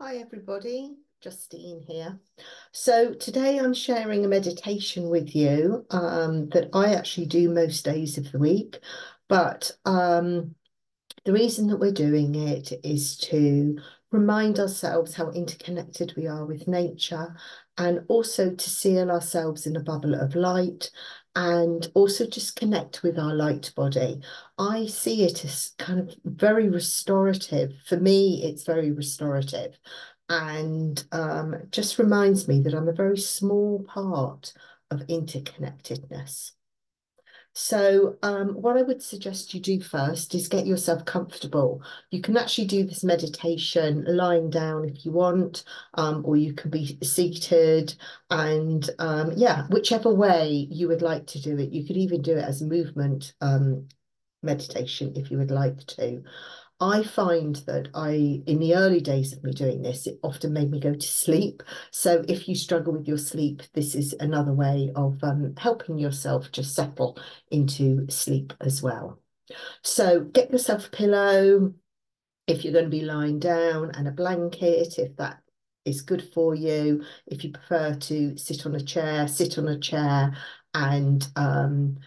Hi, everybody. Justine here. So today I'm sharing a meditation with you um, that I actually do most days of the week. But um, the reason that we're doing it is to remind ourselves how interconnected we are with nature and also to seal ourselves in a bubble of light and also just connect with our light body. I see it as kind of very restorative. For me, it's very restorative and um, just reminds me that I'm a very small part of interconnectedness. So um, what I would suggest you do first is get yourself comfortable. You can actually do this meditation lying down if you want, um, or you can be seated. And um, yeah, whichever way you would like to do it. You could even do it as movement um, meditation if you would like to. I find that I, in the early days of me doing this, it often made me go to sleep. So if you struggle with your sleep, this is another way of um, helping yourself just settle into sleep as well. So get yourself a pillow if you're going to be lying down and a blanket, if that is good for you. If you prefer to sit on a chair, sit on a chair and um,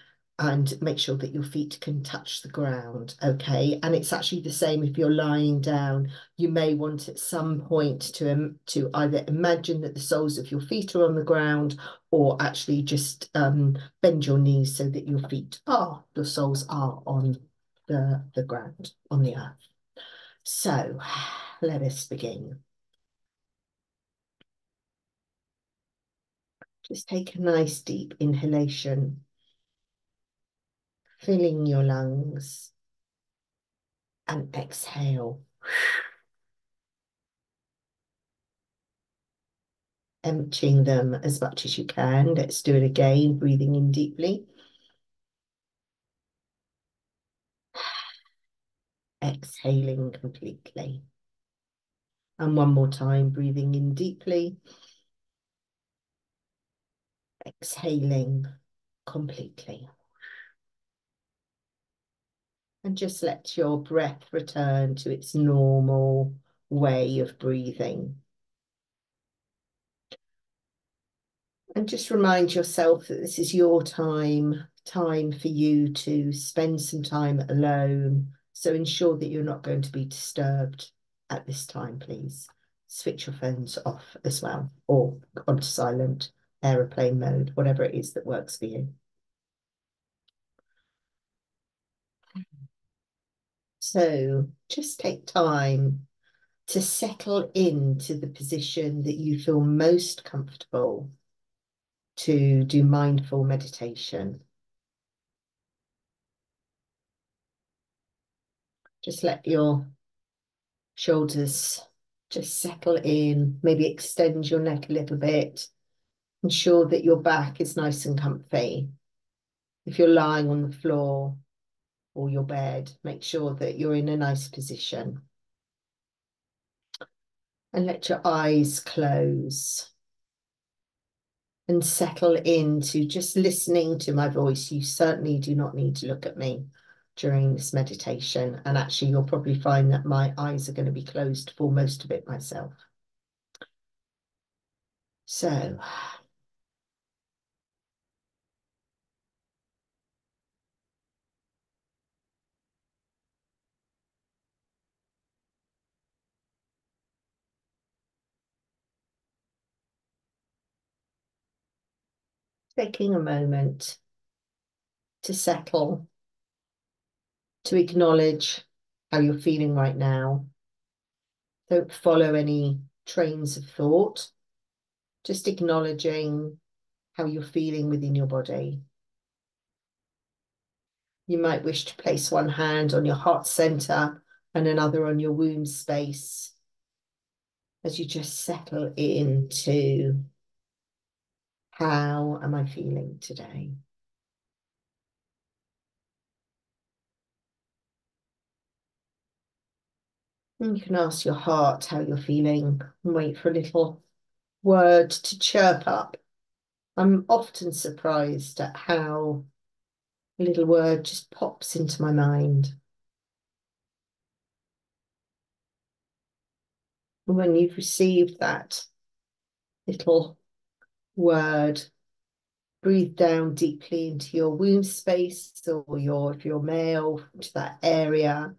and make sure that your feet can touch the ground, okay? And it's actually the same if you're lying down. You may want at some point to, to either imagine that the soles of your feet are on the ground or actually just um, bend your knees so that your feet are, the soles are on the, the ground, on the earth. So let us begin. Just take a nice deep inhalation filling your lungs and exhale. Emptying them as much as you can. Let's do it again, breathing in deeply. Exhaling completely. And one more time, breathing in deeply. Exhaling completely and just let your breath return to its normal way of breathing. And just remind yourself that this is your time, time for you to spend some time alone. So ensure that you're not going to be disturbed at this time, please. Switch your phones off as well or onto silent aeroplane mode, whatever it is that works for you. So just take time to settle into the position that you feel most comfortable to do mindful meditation. Just let your shoulders just settle in, maybe extend your neck a little bit. Ensure that your back is nice and comfy. If you're lying on the floor, or your bed. Make sure that you're in a nice position. And let your eyes close. And settle into just listening to my voice. You certainly do not need to look at me during this meditation. And actually, you'll probably find that my eyes are going to be closed for most of it myself. So taking a moment to settle, to acknowledge how you're feeling right now. Don't follow any trains of thought, just acknowledging how you're feeling within your body. You might wish to place one hand on your heart center and another on your womb space as you just settle into how am I feeling today? And you can ask your heart how you're feeling and wait for a little word to chirp up. I'm often surprised at how a little word just pops into my mind. when you've received that little word, breathe down deeply into your womb space or your, if you're male, to that area,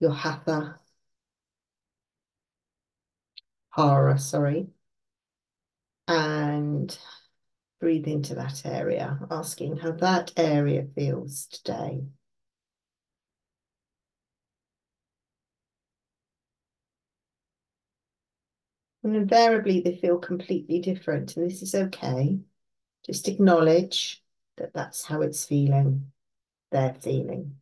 your hatha, hara, sorry. And breathe into that area, asking how that area feels today. And invariably, they feel completely different, and this is okay. Just acknowledge that that's how it's feeling, they're feeling.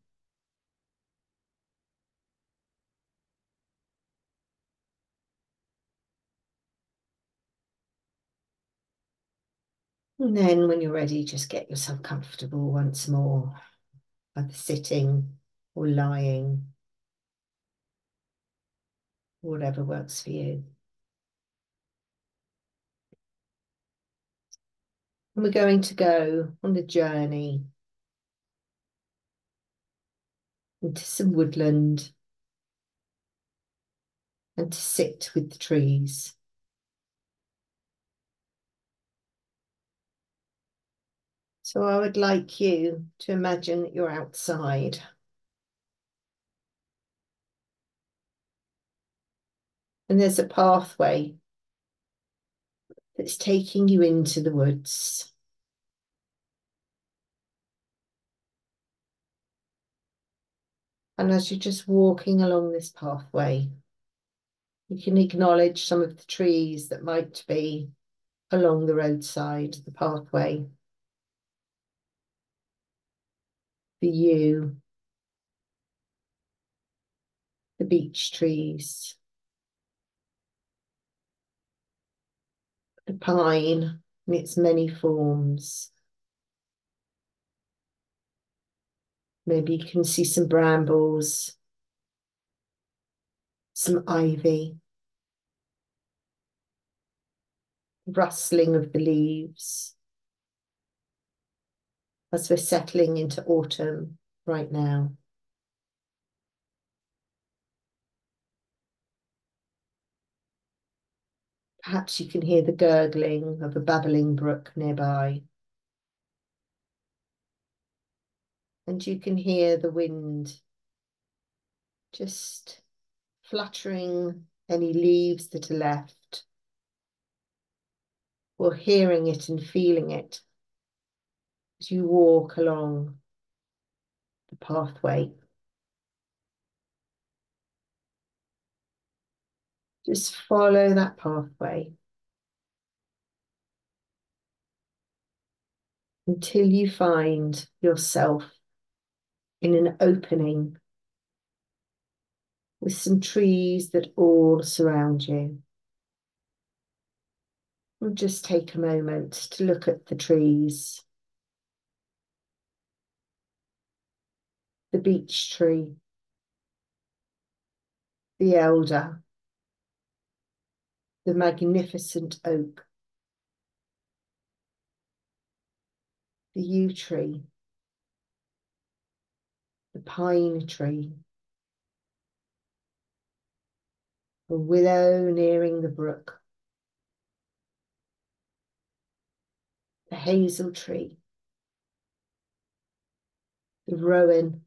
And then when you're ready, just get yourself comfortable once more, either sitting or lying, whatever works for you. And we're going to go on a journey into some woodland and to sit with the trees. So I would like you to imagine that you're outside. And there's a pathway that's taking you into the woods. And as you're just walking along this pathway, you can acknowledge some of the trees that might be along the roadside, the pathway. For you, the beech trees, the pine in its many forms. Maybe you can see some brambles, some ivy, rustling of the leaves as we're settling into autumn right now. Perhaps you can hear the gurgling of a babbling brook nearby. And you can hear the wind just fluttering any leaves that are left, or hearing it and feeling it as you walk along the pathway. Just follow that pathway until you find yourself in an opening with some trees that all surround you. And just take a moment to look at the trees. The beech tree, the elder, the magnificent oak, the yew tree, the pine tree, a willow nearing the brook, the hazel tree, the rowan.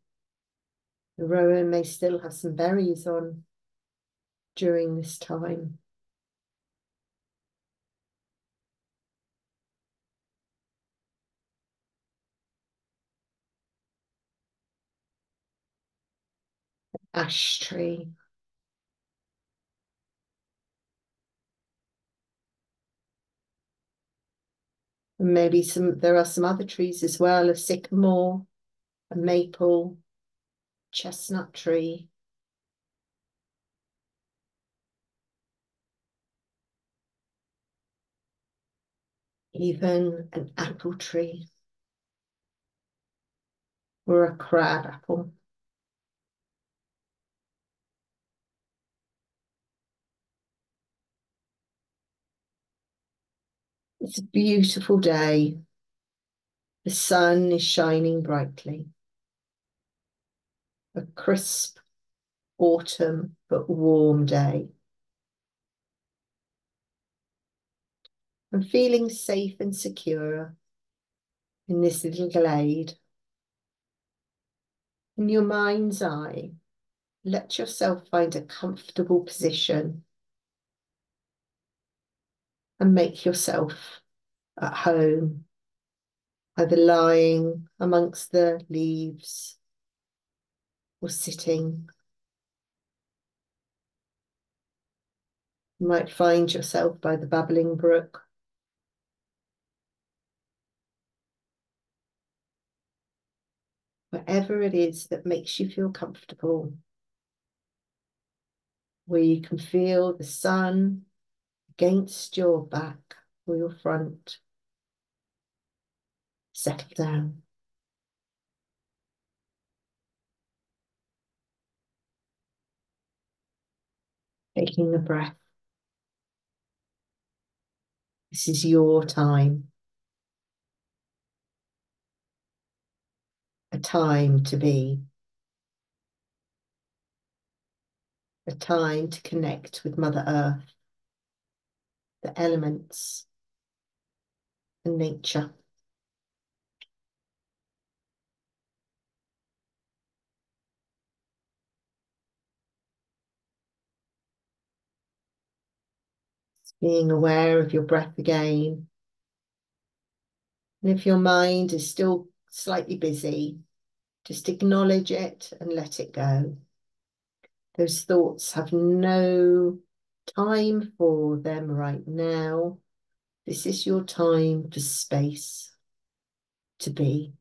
The rowan may still have some berries on during this time. Ash tree. And maybe some there are some other trees as well, a sycamore, a maple, chestnut tree. Even an apple tree or a crab apple. It's a beautiful day. The sun is shining brightly. A crisp autumn but warm day. I'm feeling safe and secure in this little glade. In your mind's eye, let yourself find a comfortable position and make yourself at home, either lying amongst the leaves or sitting. You might find yourself by the babbling brook. Whatever it is that makes you feel comfortable, where you can feel the sun against your back or your front. Settle down. Taking a breath. This is your time. A time to be. A time to connect with Mother Earth, the elements, and nature. being aware of your breath again. And if your mind is still slightly busy, just acknowledge it and let it go. Those thoughts have no time for them right now. This is your time for space to be.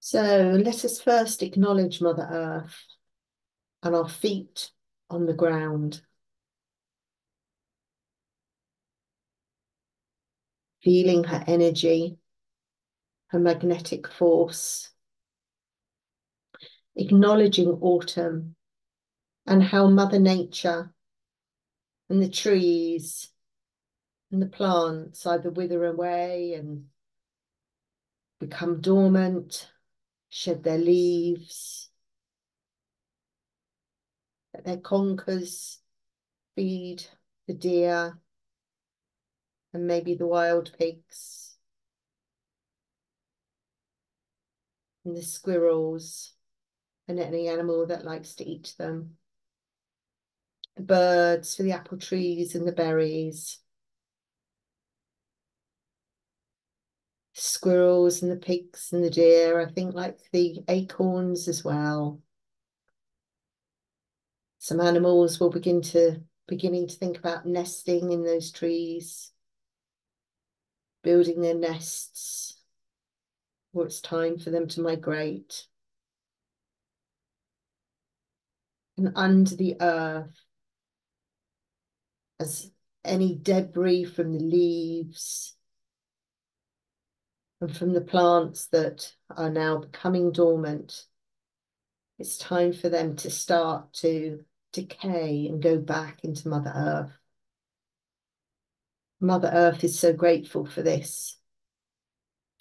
So let us first acknowledge Mother Earth and our feet on the ground. Feeling her energy, magnetic force. Acknowledging autumn and how Mother Nature and the trees and the plants either wither away and become dormant shed their leaves, let their conkers feed the deer and maybe the wild pigs and the squirrels and any animal that likes to eat them. The birds for the apple trees and the berries. squirrels and the pigs and the deer. I think like the acorns as well. Some animals will begin to beginning to think about nesting in those trees, building their nests, or it's time for them to migrate. And under the earth, as any debris from the leaves, and from the plants that are now becoming dormant, it's time for them to start to decay and go back into Mother Earth. Mother Earth is so grateful for this.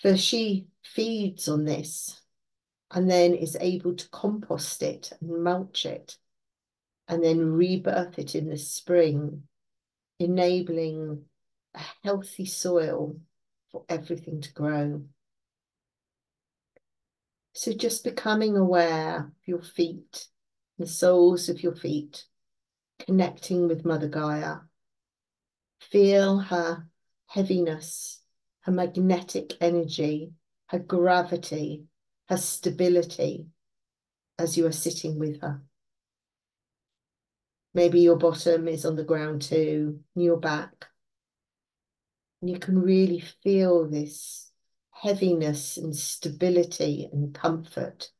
For she feeds on this and then is able to compost it and mulch it and then rebirth it in the spring, enabling a healthy soil for everything to grow. So just becoming aware of your feet, the soles of your feet, connecting with Mother Gaia. Feel her heaviness, her magnetic energy, her gravity, her stability as you are sitting with her. Maybe your bottom is on the ground too, your back. And you can really feel this heaviness and stability and comfort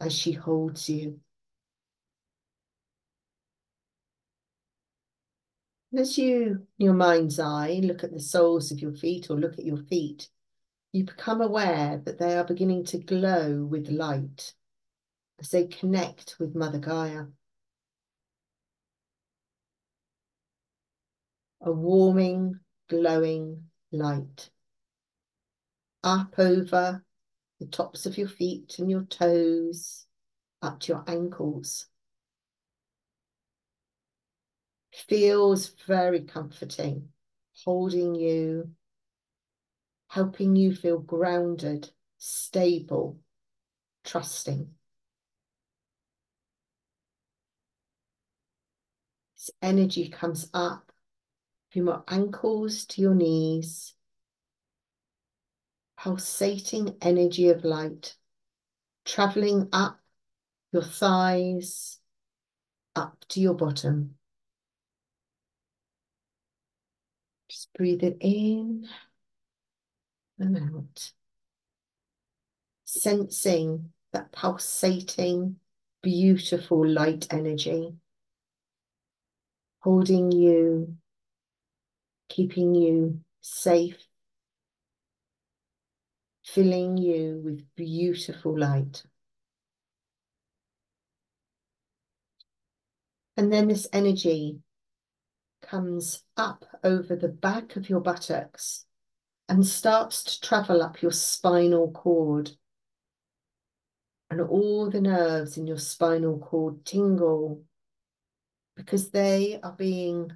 as she holds you. As you, in your mind's eye, look at the soles of your feet or look at your feet, you become aware that they are beginning to glow with light as they connect with Mother Gaia. A warming, glowing light. Up over the tops of your feet and your toes, up to your ankles. Feels very comforting, holding you, helping you feel grounded, stable, trusting. This energy comes up from your ankles to your knees, pulsating energy of light, traveling up your thighs, up to your bottom. Just breathe it in and out. Sensing that pulsating, beautiful light energy. Holding you, keeping you safe, filling you with beautiful light. And then this energy comes up over the back of your buttocks and starts to travel up your spinal cord. And all the nerves in your spinal cord tingle because they are being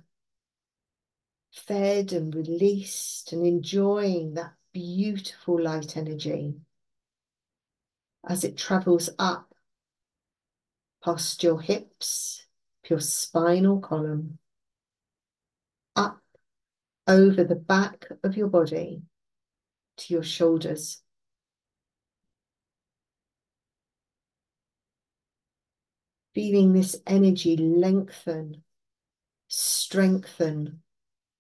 fed and released and enjoying that beautiful light energy as it travels up past your hips, your spinal column, over the back of your body to your shoulders. Feeling this energy lengthen, strengthen,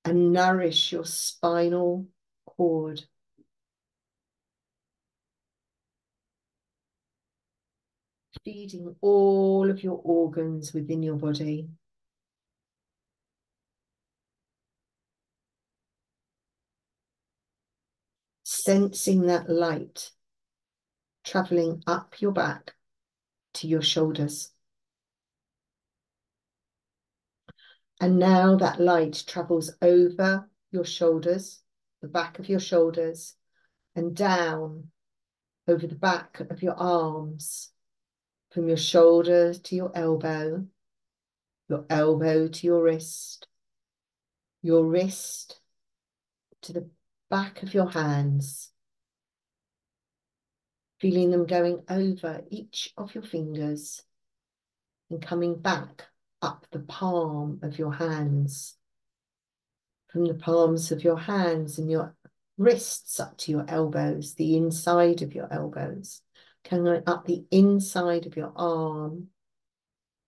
and nourish your spinal cord. Feeding all of your organs within your body. Sensing that light traveling up your back to your shoulders. And now that light travels over your shoulders, the back of your shoulders, and down over the back of your arms, from your shoulder to your elbow, your elbow to your wrist, your wrist to the back of your hands, feeling them going over each of your fingers and coming back up the palm of your hands, from the palms of your hands and your wrists up to your elbows, the inside of your elbows, coming up the inside of your arm,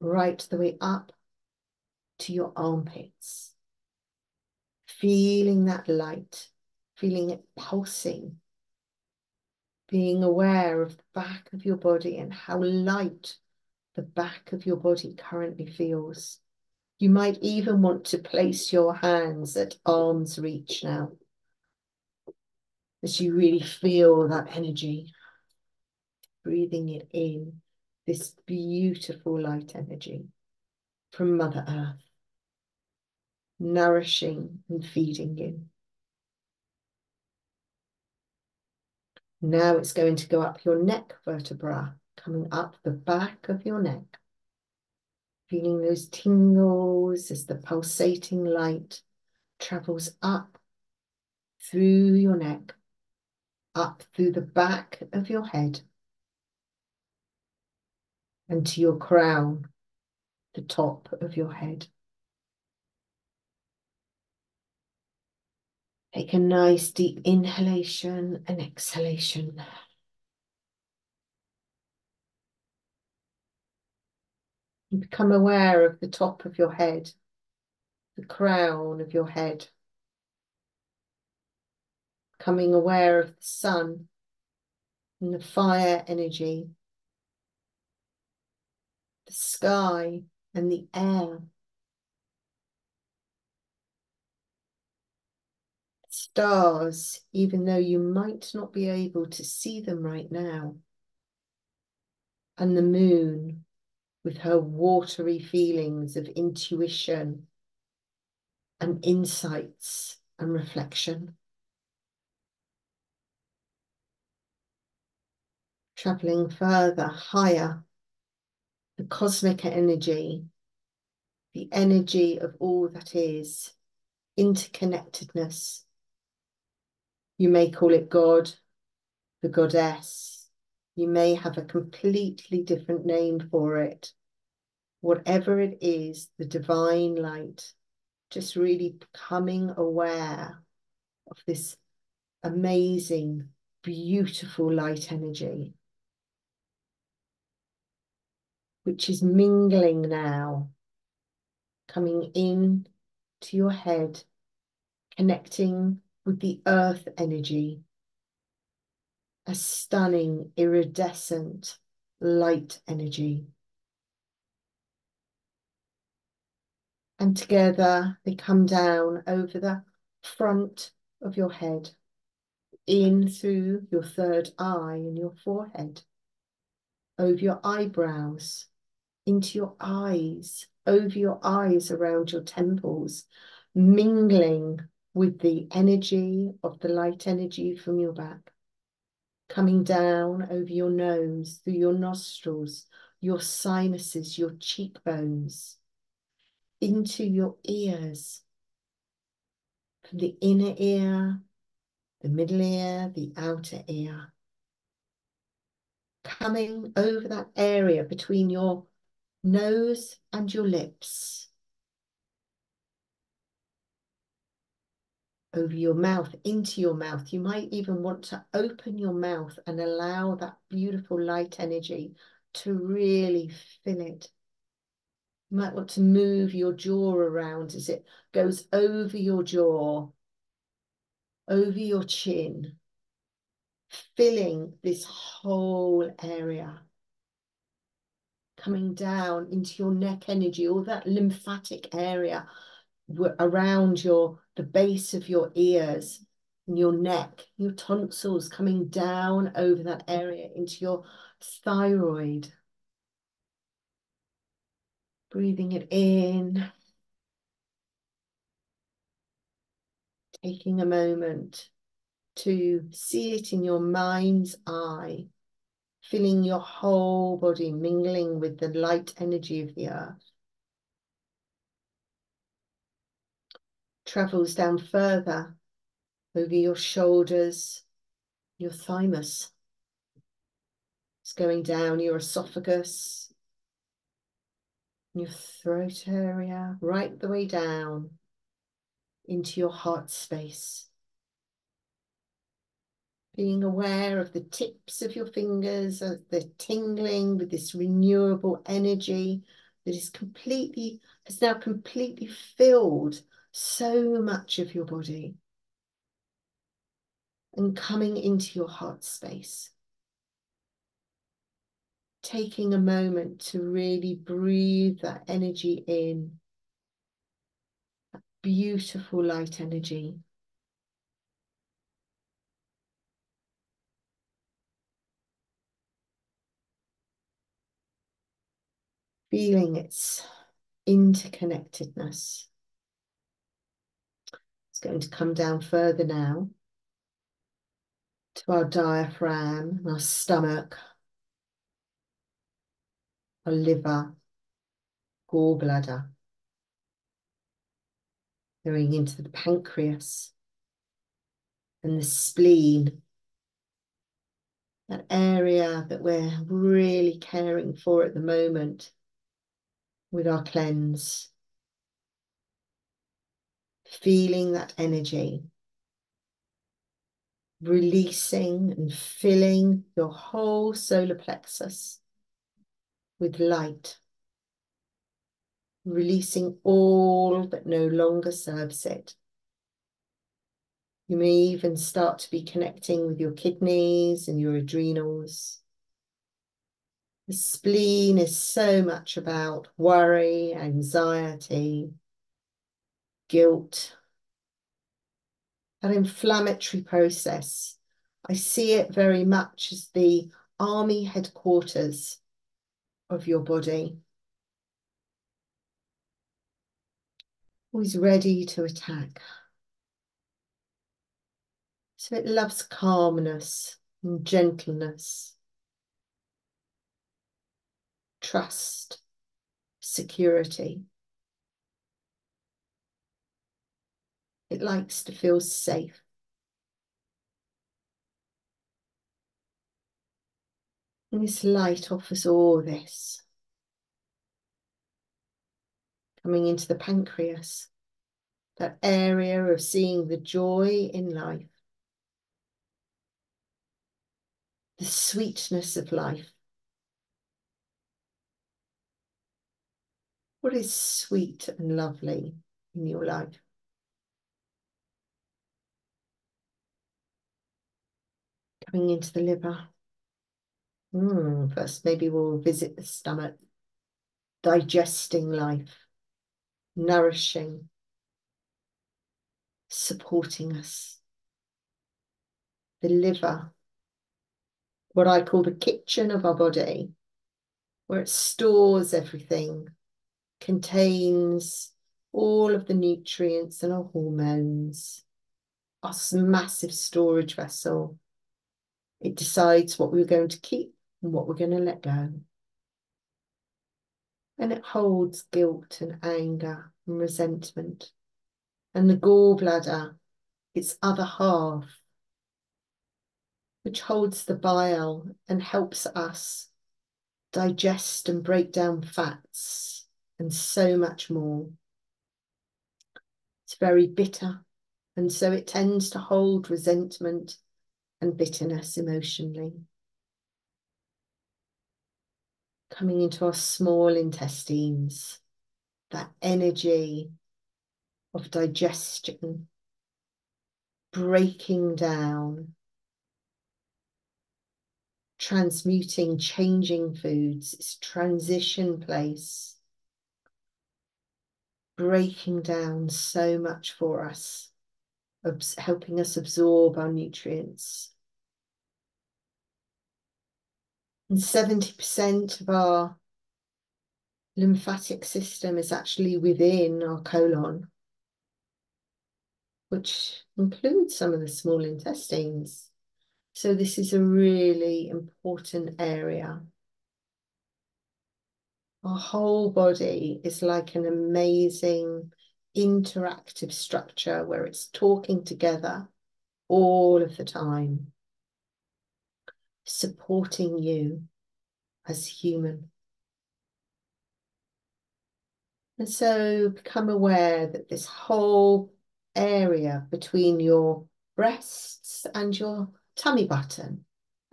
right the way up to your armpits. Feeling that light, feeling it pulsing, being aware of the back of your body and how light the back of your body currently feels. You might even want to place your hands at arm's reach now as you really feel that energy, breathing it in, this beautiful light energy from Mother Earth, nourishing and feeding you. Now it's going to go up your neck vertebra coming up the back of your neck. Feeling those tingles as the pulsating light travels up through your neck, up through the back of your head, and to your crown, the top of your head. Take a nice deep inhalation and exhalation. You become aware of the top of your head, the crown of your head. Becoming aware of the sun and the fire energy, the sky and the air. Stars, even though you might not be able to see them right now. And the moon with her watery feelings of intuition and insights and reflection. Traveling further, higher the cosmic energy, the energy of all that is, interconnectedness. You may call it God, the goddess. You may have a completely different name for it. Whatever it is, the divine light, just really becoming aware of this amazing, beautiful light energy, which is mingling now, coming in to your head, connecting with the earth energy, a stunning, iridescent light energy. And together they come down over the front of your head, in through your third eye and your forehead, over your eyebrows, into your eyes, over your eyes around your temples, mingling with the energy of the light energy from your back, coming down over your nose, through your nostrils, your sinuses, your cheekbones, into your ears, from the inner ear, the middle ear, the outer ear. Coming over that area between your nose and your lips. Over your mouth, into your mouth. You might even want to open your mouth and allow that beautiful light energy to really fill it. You might want to move your jaw around as it goes over your jaw, over your chin, filling this whole area. Coming down into your neck energy, all that lymphatic area around your the base of your ears and your neck, your tonsils coming down over that area into your thyroid, Breathing it in. Taking a moment to see it in your mind's eye, filling your whole body, mingling with the light energy of the earth. Travels down further over your shoulders, your thymus. It's going down your esophagus, your throat area, right the way down into your heart space. Being aware of the tips of your fingers, of the tingling with this renewable energy that is completely, has now completely filled so much of your body and coming into your heart space taking a moment to really breathe that energy in, that beautiful light energy. Feeling its interconnectedness. It's going to come down further now to our diaphragm, our stomach, our liver, gallbladder, going into the pancreas and the spleen, that area that we're really caring for at the moment with our cleanse. Feeling that energy, releasing and filling your whole solar plexus with light, releasing all that no longer serves it. You may even start to be connecting with your kidneys and your adrenals. The spleen is so much about worry, anxiety, guilt, that inflammatory process. I see it very much as the army headquarters of your body. Always ready to attack. So it loves calmness and gentleness. trust, security. It likes to feel safe. And this light offers all this. Coming into the pancreas, that area of seeing the joy in life, the sweetness of life. What is sweet and lovely in your life? Coming into the liver. Mm, first, maybe we'll visit the stomach. Digesting life, nourishing, supporting us. The liver, what I call the kitchen of our body, where it stores everything, contains all of the nutrients and our hormones, our massive storage vessel. It decides what we're going to keep and what we're going to let go. And it holds guilt and anger and resentment. And the gallbladder, its other half, which holds the bile and helps us digest and break down fats and so much more. It's very bitter, and so it tends to hold resentment and bitterness emotionally. Coming into our small intestines, that energy of digestion, breaking down, transmuting, changing foods, it's transition place, breaking down so much for us helping us absorb our nutrients. And 70% of our lymphatic system is actually within our colon, which includes some of the small intestines. So this is a really important area. Our whole body is like an amazing interactive structure where it's talking together all of the time, supporting you as human. And so become aware that this whole area between your breasts and your tummy button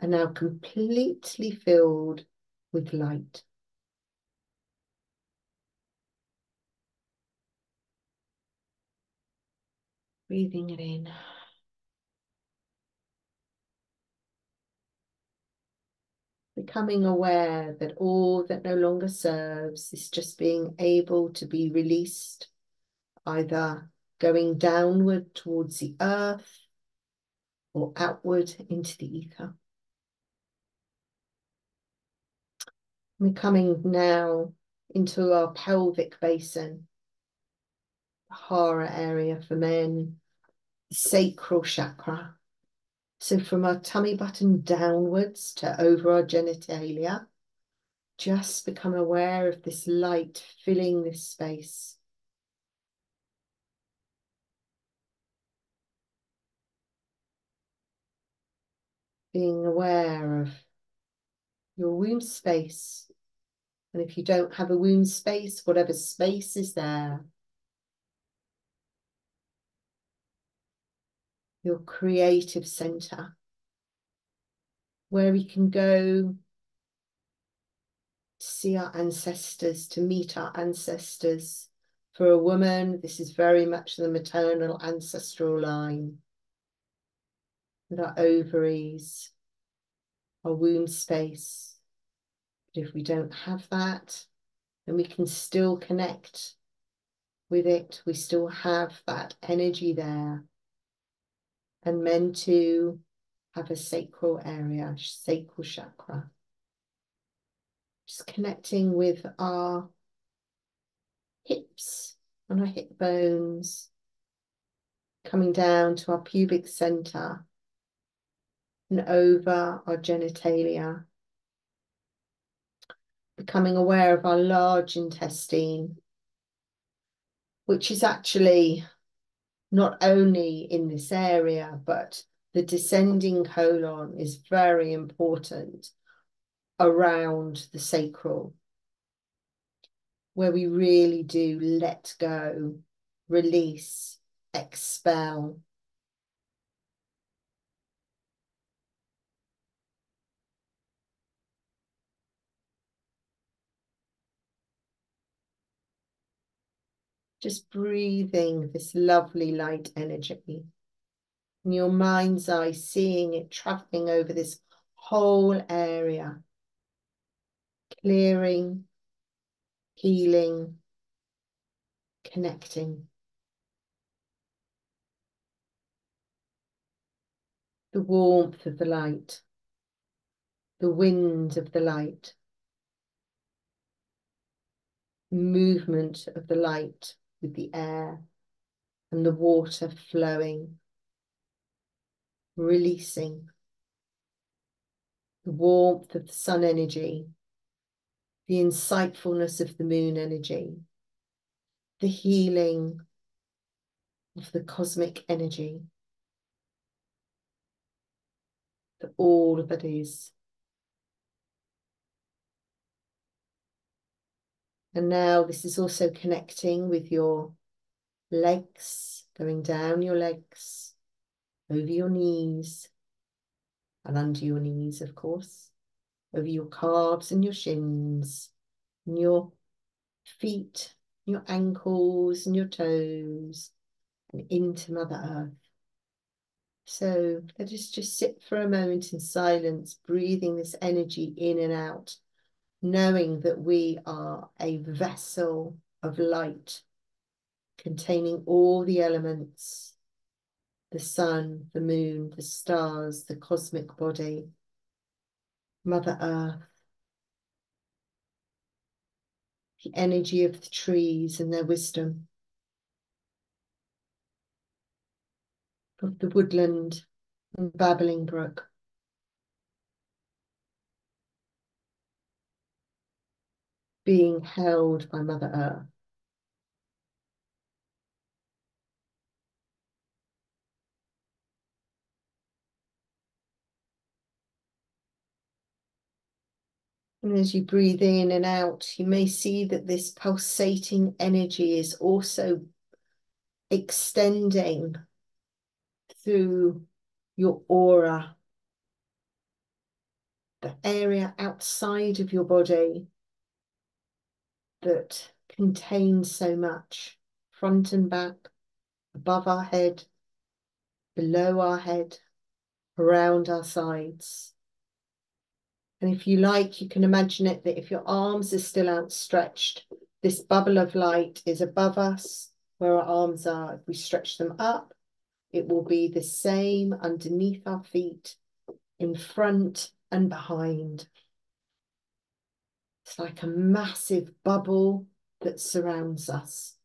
are now completely filled with light. Breathing it in. Becoming aware that all that no longer serves is just being able to be released, either going downward towards the earth or outward into the ether. We're coming now into our pelvic basin Hara area for men, sacral chakra. So from our tummy button downwards to over our genitalia, just become aware of this light filling this space. Being aware of your womb space. And if you don't have a womb space, whatever space is there, your creative center, where we can go to see our ancestors, to meet our ancestors. For a woman, this is very much the maternal ancestral line. And our ovaries, our womb space. But if we don't have that, then we can still connect with it. We still have that energy there and meant to have a sacral area, sacral chakra. Just connecting with our hips and our hip bones, coming down to our pubic center and over our genitalia. becoming aware of our large intestine, which is actually not only in this area, but the descending colon is very important around the sacral, where we really do let go, release, expel. Just breathing this lovely light energy. In your mind's eye, seeing it traveling over this whole area, clearing, healing, connecting. The warmth of the light, the wind of the light, movement of the light with the air and the water flowing, releasing the warmth of the sun energy, the insightfulness of the moon energy, the healing of the cosmic energy, the all that is. And now this is also connecting with your legs, going down your legs, over your knees, and under your knees, of course, over your calves and your shins, and your feet, your ankles and your toes, and into Mother Earth. So let us just sit for a moment in silence, breathing this energy in and out knowing that we are a vessel of light containing all the elements the sun, the moon, the stars, the cosmic body, Mother Earth, the energy of the trees and their wisdom, of the woodland and babbling brook. Being held by Mother Earth. And as you breathe in and out, you may see that this pulsating energy is also extending through your aura, the area outside of your body that contains so much front and back, above our head, below our head, around our sides. And if you like, you can imagine it that if your arms are still outstretched, this bubble of light is above us where our arms are. If we stretch them up, it will be the same underneath our feet, in front and behind. It's like a massive bubble that surrounds us.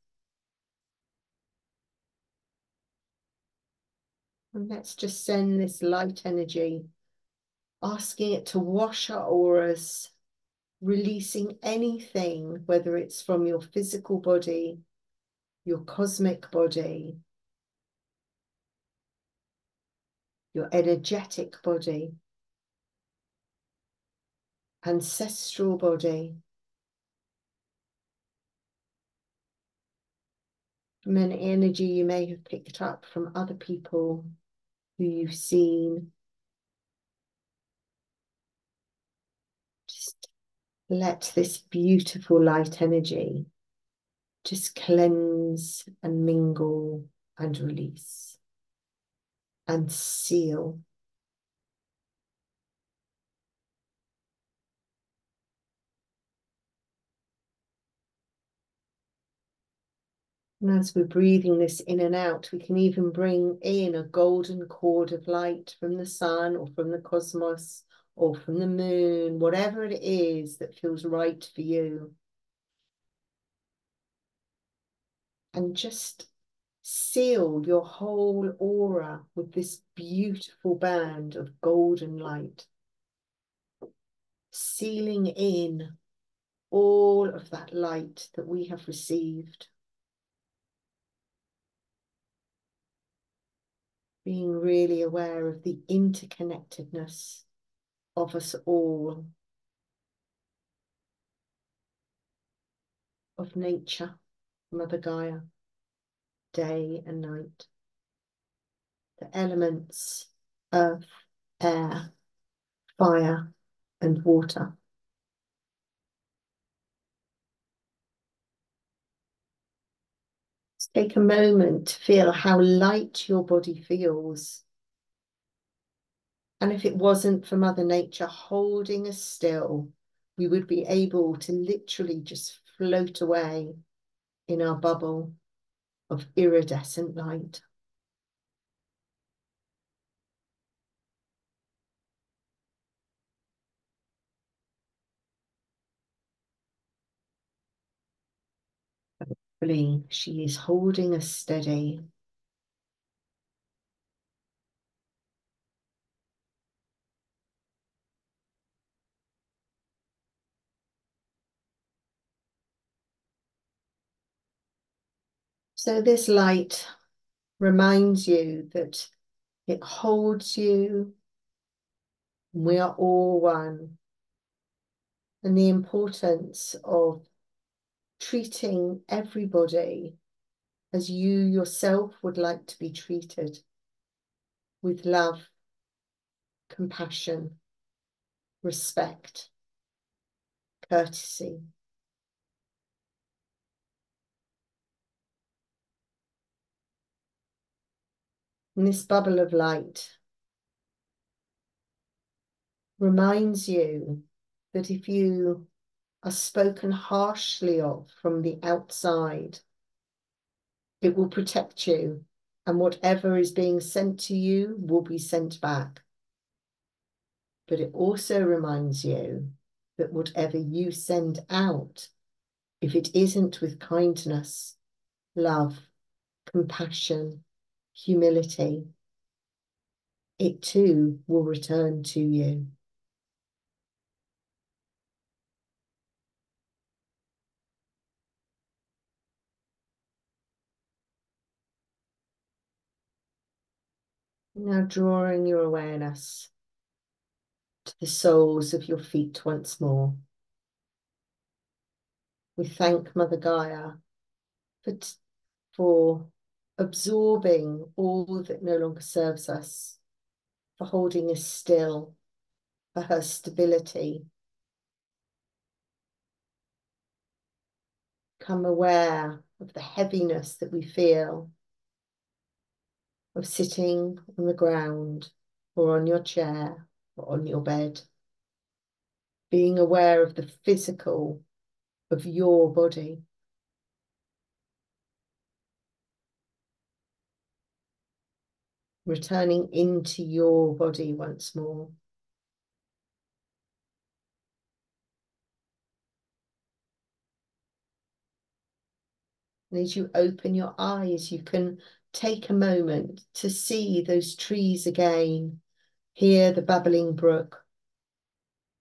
And let's just send this light energy, asking it to wash our auras, releasing anything, whether it's from your physical body, your cosmic body, your energetic body, ancestral body. From an energy you may have picked up from other people who you've seen. Just let this beautiful light energy just cleanse and mingle and release and seal And as we're breathing this in and out, we can even bring in a golden cord of light from the sun or from the cosmos or from the moon, whatever it is that feels right for you. And just seal your whole aura with this beautiful band of golden light, sealing in all of that light that we have received. Being really aware of the interconnectedness of us all, of nature, Mother Gaia, day and night, the elements, earth, air, fire, and water. Take a moment to feel how light your body feels. And if it wasn't for Mother Nature holding us still, we would be able to literally just float away in our bubble of iridescent light. She is holding us steady. So this light reminds you that it holds you. We are all one. And the importance of treating everybody as you yourself would like to be treated with love, compassion, respect, courtesy. And this bubble of light reminds you that if you are spoken harshly of from the outside, it will protect you, and whatever is being sent to you will be sent back. But it also reminds you that whatever you send out, if it isn't with kindness, love, compassion, humility, it too will return to you. Now drawing your awareness to the soles of your feet once more. We thank Mother Gaia for, for absorbing all that no longer serves us, for holding us still, for her stability. Come aware of the heaviness that we feel of sitting on the ground or on your chair or on your bed. Being aware of the physical of your body. Returning into your body once more. And as you open your eyes, you can take a moment to see those trees again, hear the babbling brook,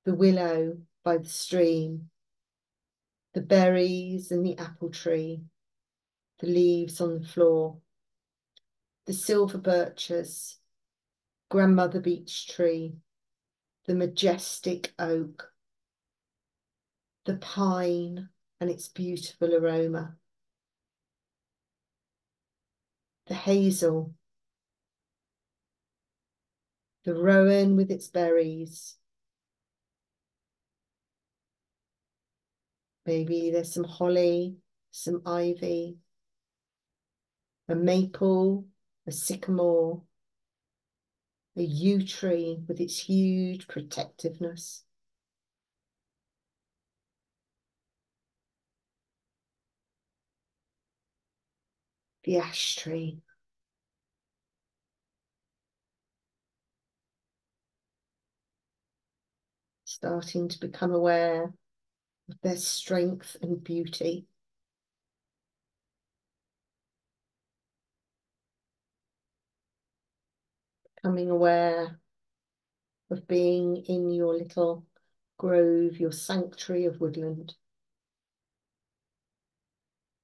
the willow by the stream, the berries and the apple tree, the leaves on the floor, the silver birches, grandmother beech tree, the majestic oak, the pine and its beautiful aroma, the hazel, the rowan with its berries. Maybe there's some holly, some ivy, a maple, a sycamore, a yew tree with its huge protectiveness. The ash tree. Starting to become aware of their strength and beauty. Becoming aware of being in your little grove, your sanctuary of woodland.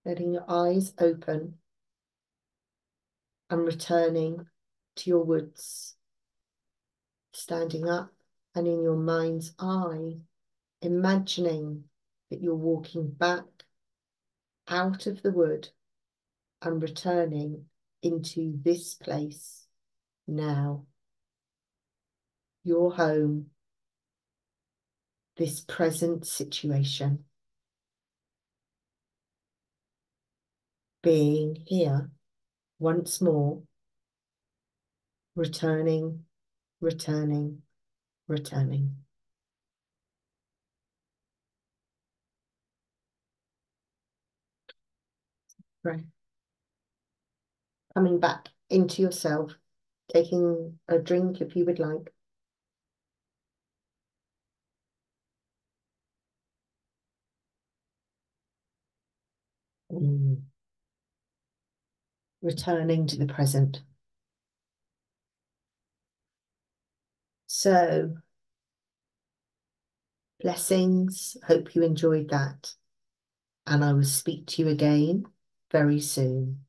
letting your eyes open and returning to your woods, standing up and in your mind's eye, imagining that you're walking back out of the wood and returning into this place now. Your home, this present situation. Being here once more, returning, returning, returning. Right. Coming back into yourself, taking a drink if you would like. Mm. Returning to the present. So, blessings. Hope you enjoyed that. And I will speak to you again very soon.